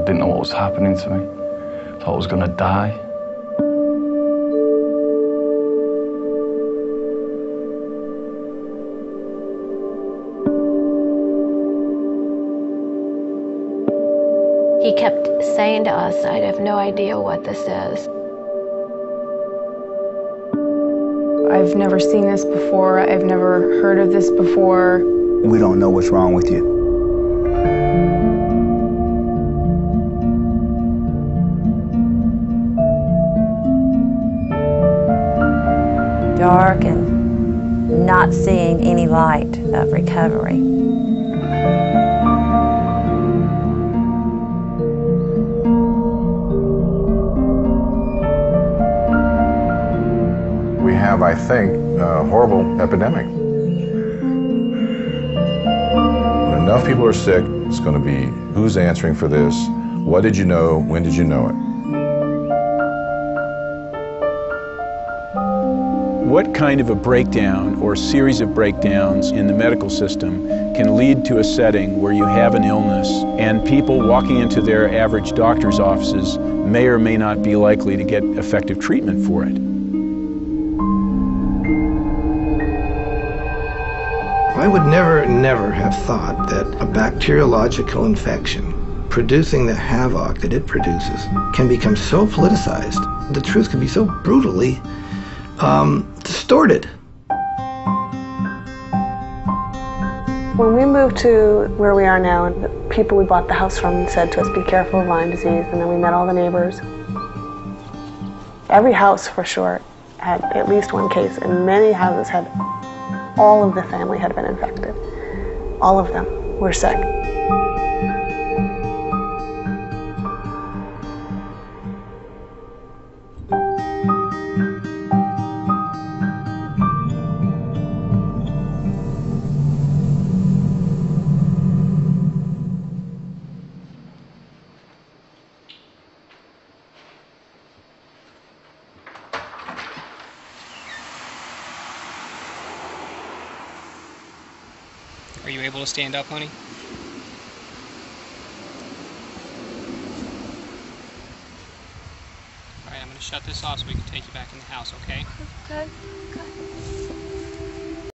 didn't know what was happening to me. Thought I was gonna die. He kept saying to us, I have no idea what this is. I've never seen this before. I've never heard of this before. We don't know what's wrong with you. Dark and not seeing any light of recovery. We have, I think, a horrible epidemic. When enough people are sick, it's going to be who's answering for this, what did you know, when did you know it? What kind of a breakdown or series of breakdowns in the medical system can lead to a setting where you have an illness and people walking into their average doctor's offices may or may not be likely to get effective treatment for it? I would never, never have thought that a bacteriological infection producing the havoc that it produces can become so politicized. The truth can be so brutally um, distorted. When we moved to where we are now, and the people we bought the house from said to us, be careful of Lyme disease, and then we met all the neighbors. Every house, for sure, had at least one case, and many houses had all of the family had been infected. All of them were sick. Are you able to stand up, honey? Alright, I'm going to shut this off so we can take you back in the house, okay? Good, good.